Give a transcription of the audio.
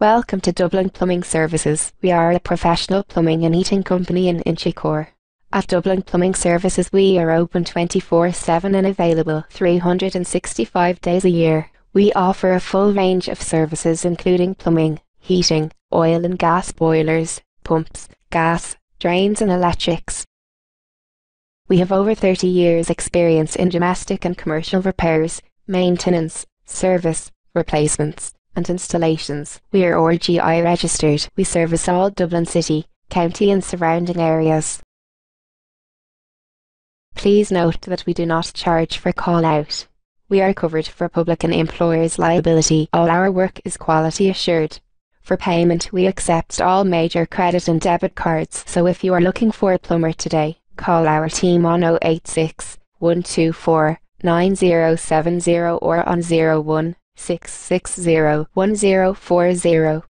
Welcome to Dublin Plumbing Services. We are a professional plumbing and heating company in Inchicore. At Dublin Plumbing Services we are open 24-7 and available 365 days a year. We offer a full range of services including plumbing, heating, oil and gas boilers, pumps, gas, drains and electrics. We have over 30 years experience in domestic and commercial repairs, maintenance, service, replacements and installations. We are RGI registered. We service all Dublin City, County and surrounding areas. Please note that we do not charge for call out. We are covered for public and employers' liability. All our work is quality assured. For payment, we accept all major credit and debit cards, so if you are looking for a plumber today, call our team on 086 124 9070 or on 01 660 1040.